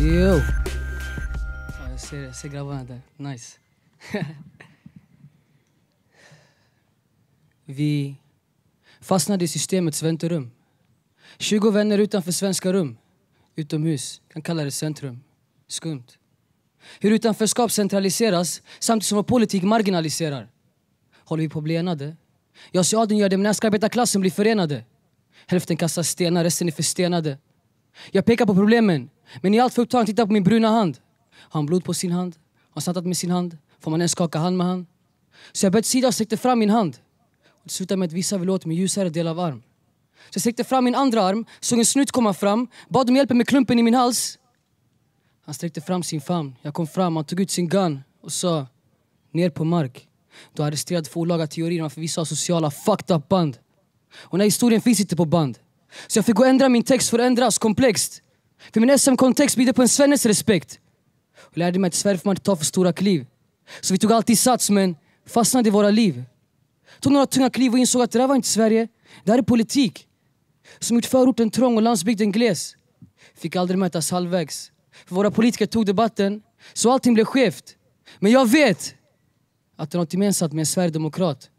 Yo! Jag ser, jag ser grabbarna där. Nice. Vi fastnade i systemets väntrum. 20 vänner utanför svenska rum. Utomhus. Kan kalla det centrum. Skumt. Hur utanförskap centraliseras samtidigt som vår politik marginaliserar. Håller vi på att bli enade? Jag ser adeln gör det, men när ska arbetarklassen bli förenade? Hälften kastar stenar, resten är förstenade. Jag pekar på problemen, men är alltför upptagen titta på min bruna hand. Har han blod på sin hand? Har han snattat med sin hand? Får man ens skaka hand med han? Så jag bytte sida och sträckte fram min hand. Och det slutade med att vissa ville åt mig ljusare del av arm. Så jag sträckte fram min andra arm, såg en snut komma fram, bad om hjälp med klumpen i min hals. Han sträckte fram sin famn. Jag kom fram, han tog ut sin gun och sa ner på mark. Du är arresterad för olaga teorier varför vissa har sociala fucked up band. Och den här historien finns inte på band. Så jag fick gå och ändra min text för att ändras komplext. För min SM-kontext bygger på en svennes respekt. Och lärde mig att i Sverige får man inte ta för stora kliv. Så vi tog alltid sats men fastnade i våra liv. Tog några tunga kliv och insåg att det där var inte Sverige. Det här är politik. Som gjort förorten trång och landsbygden gles. Fick aldrig mötas halvvägs. För våra politiker tog debatten, så allting blev skevt. Men jag vet att det är något gemensamt med en sverigedemokrat.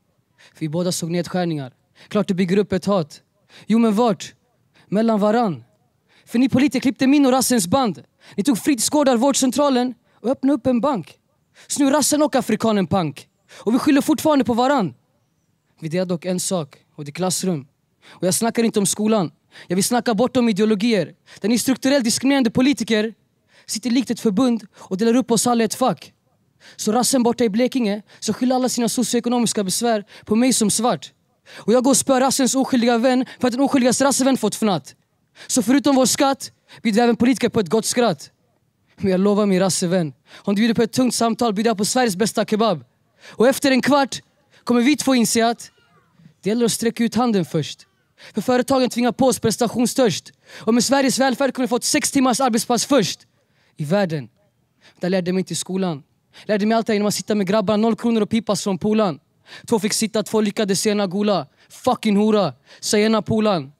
För vi båda såg nedskärningar. Klart det bygger upp ett hat. Jo men vart? Mellan varann. För ni politiker klippte min och rassens band. Ni tog fritidsgårdar, vårdcentralen och öppnade upp en bank. Så nu är rassen och afrikanen pank. Och vi skyller fortfarande på varann. Vi delar dock en sak, och det är klassrum. Och jag snackar inte om skolan. Jag vill snacka bortom ideologier. Där ni strukturellt diskriminerande politiker sitter likt ett förbund och delar upp oss alla i ett fack. Så rassen borta i Blekinge så skyller alla sina socioekonomiska besvär på mig som svart. Och jag går och spör rassens oskyldiga vän för att den oskyldigaste rassevän fått fnatt. Så förutom vår skatt bjuder vi även politiker på ett gott skratt. Men jag lovar min rassevän, om du bjuder på ett tungt samtal bjuder jag på Sveriges bästa kebab. Och efter en kvart kommer vi två inse att det gäller att sträcka ut handen först. För företagen tvingar på oss prestationstörst. Och med Sveriges välfärd kommer vi få ett sex timmars arbetspass först. I världen. Där lärde jag mig inte i skolan. Lärde mig allt det genom att sitta med grabbarna, noll kronor och pipas från polan. Två fick sitta, två lyckades ena gola. Fucking hora, sa ena polan.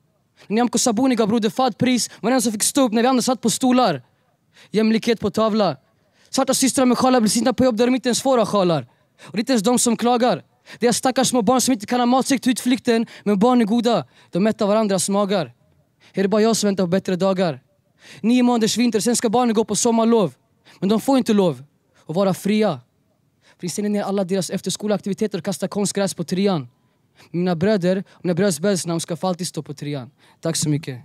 Nyamko Sabuni gav Broder Fad-pris, var den som fick stå upp när vi andra satt på stolar. Jämlikhet på tavla. Svarta systrar med sjalar blir sina på jobb där de inte ens får ha sjalar. Och det är inte ens de som klagar. Det är stackars små barn som inte kan ha matsäck till utflykten, men barn är goda. De mättar varandras magar. Är det bara jag som väntar på bättre dagar? Nio månaders vinter, sen ska barnen gå på sommarlov. Men de får inte lov och vara fria. För ni stänger ner alla deras efterskoleaktiviteter och kastar konstgräs på trean. Mina bröder och mina bröders namn ska alltid stå på trean. Tack så mycket.